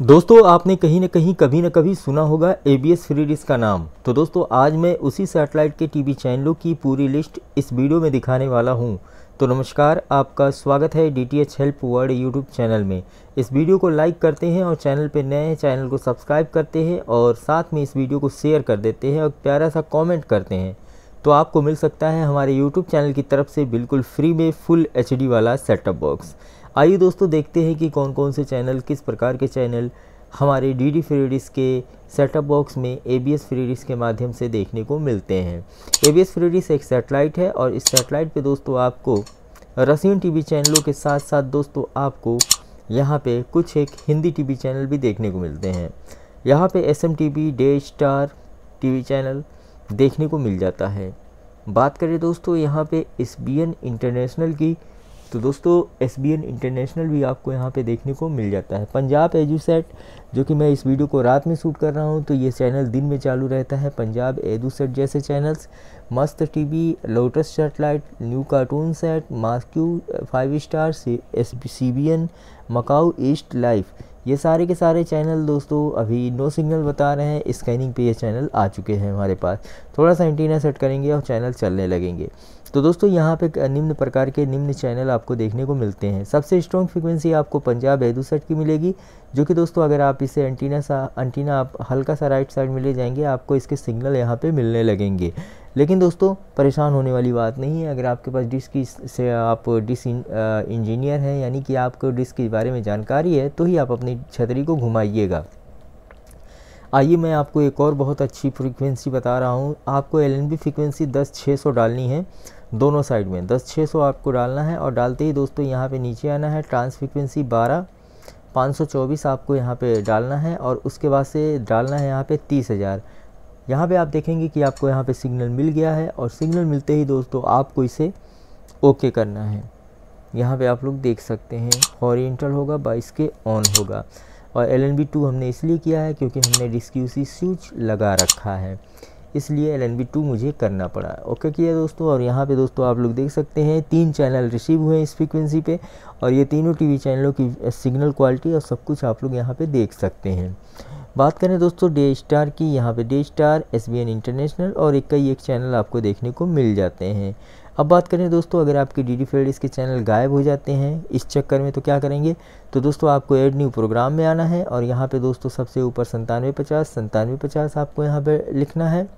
दोस्तों, आपने कहीं ना कहीं, कभी ना कभी सुना होगा A B S free dish का नाम। तो दोस्तों, आज मैं उसी सैटेलाइट के टीवी चैनलों की पूरी लिस्ट इस वीडियो में दिखाने वाला हूँ। तो नमस्कार, आपका स्वागत है D T H help world YouTube channel में। इस वीडियो को लाइक करते हैं और चैनल पर नए हैं चैनल को सब्सक्राइब करते हैं और साथ में इस वीडियो को शेयर कर देते हैं और प्यारा सा कॉमेंट करते हैं। तो आपको मिल सकता है हमारे यूट्यूब चैनल की तरफ़ से बिल्कुल फ्री में फुल एचडी वाला सेटअप बॉक्स आइए दोस्तों देखते हैं कि कौन कौन से चैनल, किस प्रकार के चैनल हमारे डी डी फ्रीडिस के सेटअप बॉक्स में ए बी एस फ्रीडिस के माध्यम से देखने को मिलते हैं। A B S free dish एक सेटेलाइट है और इस सेटेलाइट पे दोस्तों आपको रसियन टीवी चैनलों के साथ साथ दोस्तों आपको यहाँ पे कुछ एक हिंदी टीवी चैनल भी देखने को मिलते हैं। यहाँ पे S M T V day star TV channel देखने को मिल जाता है। बात करें दोस्तों यहाँ पे एस बी एन इंटरनेशनल की तो दोस्तों एन इंटरनेशनल भी आपको यहाँ पे देखने को मिल जाता है। पंजाब एजुसेट जो कि मैं इस वीडियो को रात में शूट कर रहा हूँ तो ये चैनल दिन में चालू रहता है। पंजाब एजुसेट जैसे channels, Mast TV lotus satellite new cartoon set मास्क्यू five star S C B N Macau east life ये सारे के सारे चैनल दोस्तों, अभी नो सिग्नल बता रहे हैं स्कैनिंग पे ये चैनल आ चुके हैं हमारे पास। थोड़ा सा एंटीना सेट करेंगे और चैनल चलने लगेंगे। तो दोस्तों, यहाँ पे निम्न प्रकार के निम्न चैनल आपको देखने को मिलते हैं। सबसे स्ट्रॉन्ग फ्रिक्वेंसी आपको पंजाब एदू सेट की मिलेगी, जो कि दोस्तों, अगर आप इसे एंटीना सा एंटीना आप हल्का सा राइट साइड में ले जाएँगे, आपको इसके सिग्नल यहाँ पे मिलने लगेंगे। लेकिन दोस्तों, परेशान होने वाली बात नहीं है। अगर आपके पास डिस्क की से आप डिस इंजीनियर हैं, यानी कि आपको डिस्क के बारे में जानकारी है तो ही आप अपनी छतरी को घुमाइएगा। आइए मैं आपको एक और बहुत अच्छी फ्रीक्वेंसी बता रहा हूँ। आपको एल एन फ्रीक्वेंसी दस छः सौ डालनी है दोनों साइड में। दस छः सौ आपको डालना है और डालते ही दोस्तों यहाँ पे नीचे आना है। ट्रांस फ्रिक्वेंसी बारह, पाँच सौ चौबीस आपको यहाँ पे डालना है और उसके बाद से डालना है यहाँ पे तीस हज़ार। यहाँ पे आप देखेंगे कि आपको यहाँ पे सिग्नल मिल गया है और सिग्नल मिलते ही दोस्तों आपको इसे ओके करना है। यहाँ पे आप लोग देख सकते हैं हॉरिएंटल होगा बाईस के ऑन होगा। और एल एन बी टू हमने इसलिए किया है क्योंकि हमने डिस्क्यूसी स्विच लगा रखा है। इसलिए एल एन बी टू मुझे करना पड़ा। ओके किया दोस्तों, और यहाँ पे दोस्तों आप लोग देख सकते हैं, तीन चैनल रिसीव हुए हैं इस फ्रिक्वेंसी पे और ये तीनों टीवी चैनलों की सिग्नल क्वालिटी और सब कुछ आप लोग यहाँ पे देख सकते हैं। बात करें दोस्तों डे स्टार की, यहाँ पे day star S B N international और एक कई एक चैनल आपको देखने को मिल जाते हैं। अब बात करें दोस्तों, अगर आपके डी डी फेडिस के चैनल गायब हो जाते हैं, इस चक्कर में तो क्या करेंगे? तो दोस्तों, आपको एड न्यू प्रोग्राम में आना है और यहाँ पे दोस्तों सबसे ऊपर संतानवे पचास संतानवे पचास आपको यहाँ पे लिखना है।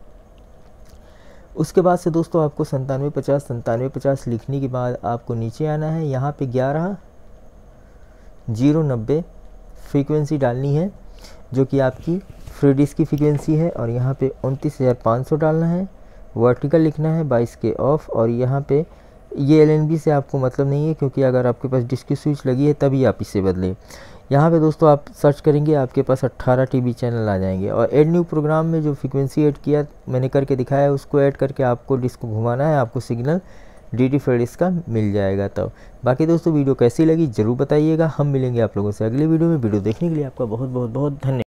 उसके बाद से दोस्तों आपको संतानवे पचास संतानवे पचास लिखने के बाद आपको नीचे आना है। यहाँ पे ग्यारह, ज़ीरो नब्बे फ्रीक्वेंसी डालनी है। जो कि आपकी फ्री डिस्क की फ्रीक्वेंसी है और यहाँ पे उनतीस हज़ार पाँच सौ डालना है वर्टिकल लिखना है, बाईस के ऑफ़ और यहाँ पे ये एलएनबी से आपको मतलब नहीं है क्योंकि अगर आपके पास डिस्क की स्विच लगी है तभी आप इसे बदलें। यहाँ पे दोस्तों आप सर्च करेंगे, आपके पास 18 टीवी चैनल आ जाएँगे और एड न्यू प्रोग्राम में जो फ्रीक्वेंसी ऐड किया मैंने करके दिखाया है, उसको ऐड करके आपको डिस्क को घुमाना है, आपको सिग्नल डी टी फ्रेडिस का मिल जाएगा तब। तो। बाकी दोस्तों वीडियो कैसी लगी ज़रूर बताइएगा। हम मिलेंगे आप लोगों से अगले वीडियो में। वीडियो देखने के लिए आपका बहुत बहुत बहुत धन्यवाद।